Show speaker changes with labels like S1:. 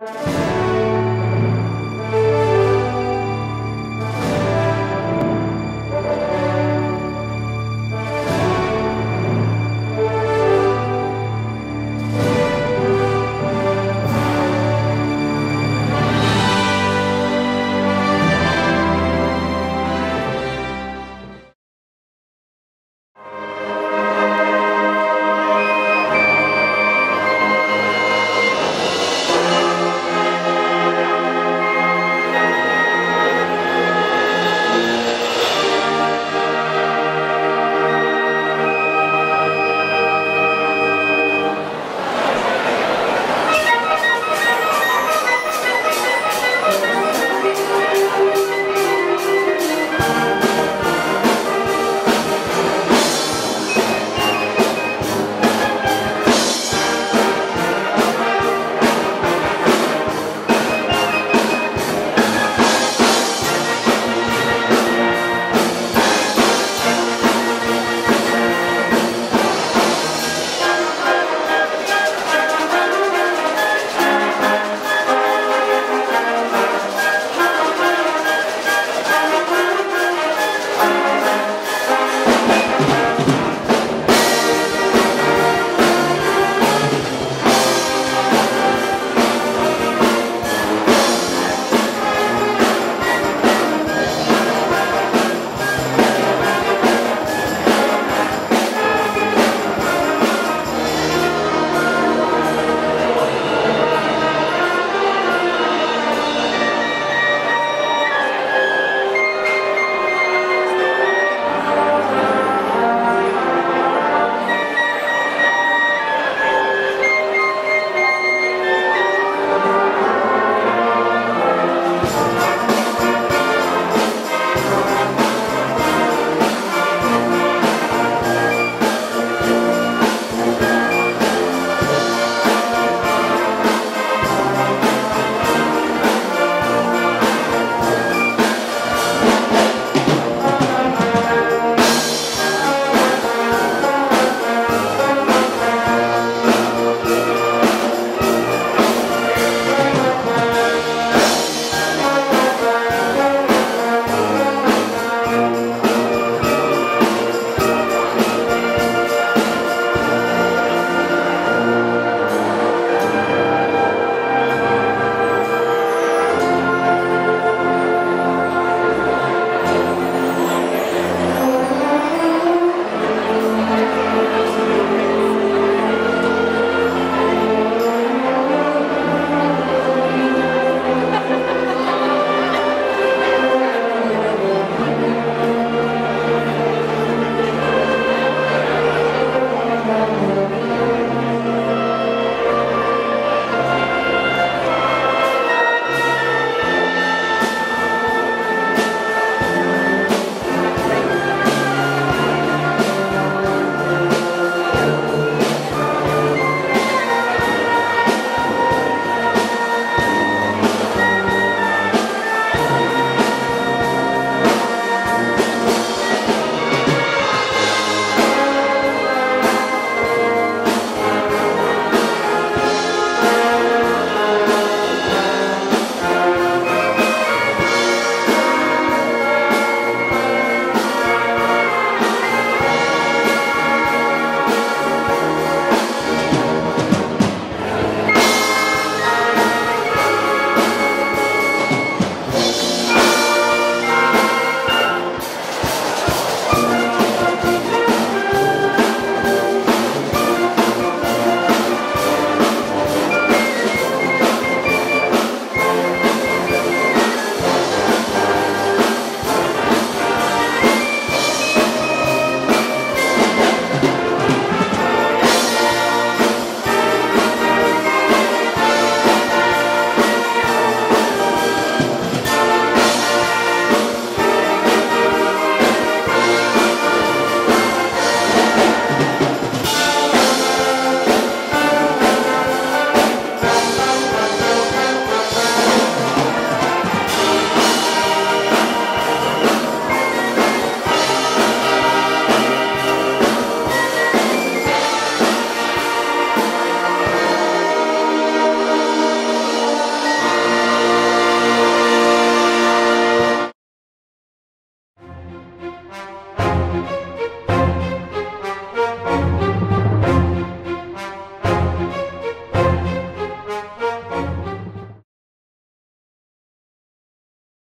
S1: you.